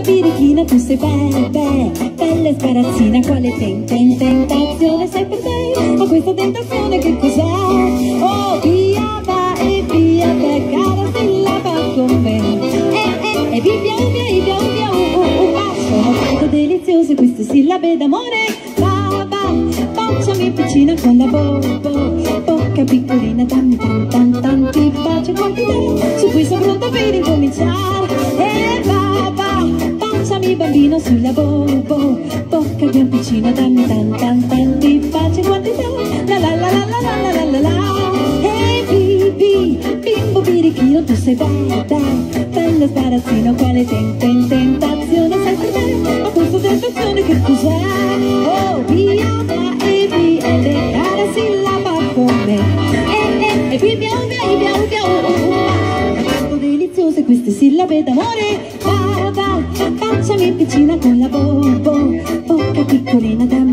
pronta birichina, tu sei bella, bella, bella sparazzina, quale ten, ten, tentazione sei per te? Ma questa tentazione che cos'è? Oh, via, va e via, te, cara, sillaba con me. E, e, e, via, via, via, via, uh, uh, uh, ma sono tanto deliziose queste sillabe d'amore. Va, va, baciami piccina con la bobo, bocca piccolina, dammi tan, tan, tanti baci quantità, su cui sono pronta per incominciare. Baciami bambino sulla bobo, bocca più piccina, dammi tan, tan, tanti baci quantità. La la la la la la la la la. E vivi, bimbo birichino, tu sei bella, bello sparazzino, quale ten, ten, tentazione sei per me? Ma questa tentazione che cos'è? Oh, via, va e via, le cara sillaba con me. E, e, e via, via, via, queste sillabe d'amore Baba, ah, ah, baciami ah, piccina con la bo, bo Bocca piccolina da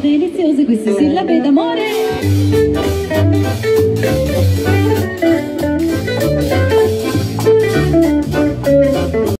deliziose queste sillabe d'amore.